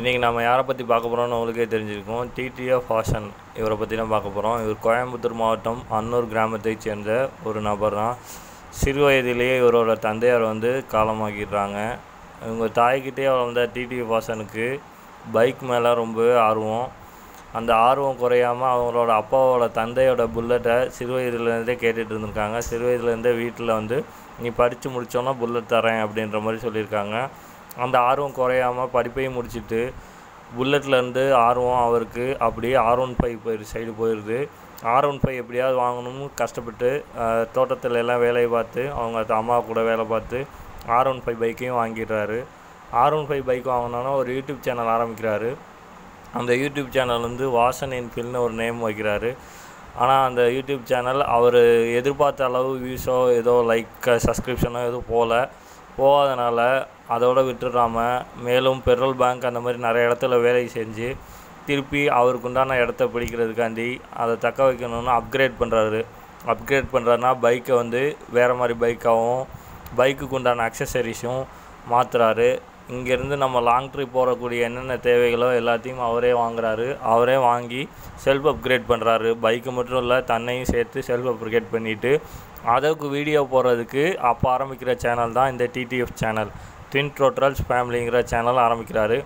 இன்றைக்கி நம்ம யாரை பற்றி பார்க்க போகிறோம்னு உங்களுக்கே தெரிஞ்சிருக்கும். டிடிஎஃப் ஹாசன் இவரை பற்றி தான் பார்க்க போகிறோம் இவர் கோயம்புத்தூர் மாவட்டம் அன்னூர் கிராமத்தைச் சேர்ந்த ஒரு நபர் தான். சிறு வயதிலேயே இவரோட தந்தையார் வந்து காலமாக்கிடுறாங்க. இவங்க தாய்கிட்டே வளர்ந்த டிடிஎஃப் ஹாசனுக்கு பைக் மேலே ரொம்ப ஆர்வம். அந்த ஆர்வம் குறையாமல் அவங்களோட அப்பாவோட தந்தையோட புல்லட்டை சிறு வயதுலேருந்தே கேட்டுட்டு இருந்திருக்காங்க. சிறு வயதுலேருந்தே வீட்டில் வந்து நீ படித்து முடித்தோன்னா புல்லட் தரேன் அப்படின்ற மாதிரி சொல்லியிருக்காங்க. அந்த ஆர்வம் குறையாமல் படிப்பையும் முடிச்சுட்டு புல்லட்லேருந்து ஆர்வம் அவருக்கு அப்படியே ஆர் ஒன் ஃபைவ் போயிரு சைடு போயிடுது ஆர் ஒன் ஃபைவ் எப்படியாவது வாங்கணும்னு கஷ்டப்பட்டு தோட்டத்தில் எல்லாம் வேலையை பார்த்து அவங்க அம்மா கூட வேலை பார்த்து ஆர் ஒன் ஃபைவ் பைக்கையும் வாங்கிடுறாரு. ஆர் ஒன் ஃபைவ் பைக் வாங்கினோன்னா ஒரு யூடியூப் சேனல் ஆரம்பிக்கிறாரு. அந்த யூடியூப் சேனல் வந்து வாசன் என்ஃபீல்ட்னு ஒரு நேம் வைக்கிறாரு. ஆனால் அந்த யூடியூப் சேனல் அவர் எதிர்பார்த்த அளவு வியூஸோ ஏதோ லைக் சப்ஸ்கிரிப்ஷனோ எதுவும் போகல போகாதனால அதோடு விட்டுடாம மேலும் பெட்ரோல் பேங்க் அந்த மாதிரி நிறைய இடத்துல வேலை செஞ்சு திருப்பி அவருக்கு உண்டான இடத்த பிடிக்கிறதுக்காண்டி அதை தக்க வைக்கணும்னு அப்கிரேட் பண்ணுறாரு அப்கிரேட் பண்ணுறாருனா பைக்கை வந்து வேறு மாதிரி பைக்காகவும் பைக்குக்கு உண்டான அக்சசரிஸும் மாற்றுறாரு இங்கேருந்து நம்ம லாங் ட்ரிப் போகக்கூடிய என்னென்ன தேவைகளோ எல்லாத்தையும் அவரே வாங்குறாரு. அவரே வாங்கி செல்ஃப் அப்கிரேட் பண்ணுறாரு பைக்கு மட்டும் இல்லை தன்னையும் சேர்த்து செல்ஃப் அப்கிரேட் பண்ணிவிட்டு அதற்கு வீடியோ போடுறதுக்கு அப்போ ஆரம்பிக்கிற சேனல் தான் இந்த டிடிஎஃப் சேனல் ட்வின் ட்ரோட்ரல்ஸ் ஃபேமிலிங்கிற சேனல் ஆரம்பிக்கிறாரு.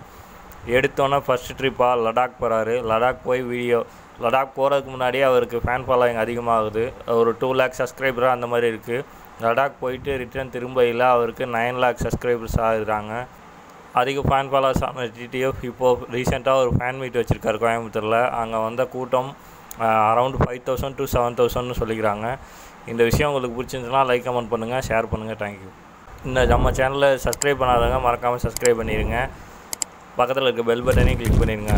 எடுத்தோன்னே ஃபஸ்ட் ட்ரிப்பாக லடாக் போகிறாரு லடாக் போய் வீடியோ லடாக் போகிறதுக்கு முன்னாடியே அவருக்கு ஃபேன் ஃபாலோயிங் அதிகமாகுது. ஒரு டூ லேக் சப்ஸ்கிரைபராக அந்த மாதிரி இருக்குது லடாக் போயிட்டு ரிட்டர்ன் திரும்பையில் அவருக்கு நைன் லேக் சப்ஸ்கிரைபர்ஸ் ஆகுறாங்க. அதிக ஃபேன் ஃபாலோவர்ஸ் ஆன டிடிஎஃப் இப்போது ரீசெண்டாக ஒரு ஃபேன் மீட் வச்சுருக்காரு கோயம்புத்தூரில். அங்கே வந்த கூட்டம் around five thousand to seven தௌசண்ட்னு சொல்லிக்கிறாங்க. இந்த விஷயம் உங்களுக்கு பிடிச்சிருந்துச்சுன்னா லைக் கமெண்ட் பண்ணுங்கள் ஷேர் பண்ணுங்கள் தேங்க்யூ இந்த நம்ம சேனலை சப்ஸ்கிரைப் பண்ணாதவங்க மறக்காமல் சப்ஸ்கிரைப் பண்ணிடுங்க பக்கத்தில் இருக்க பெல் பட்டனையும் கிளிக் பண்ணிடுங்க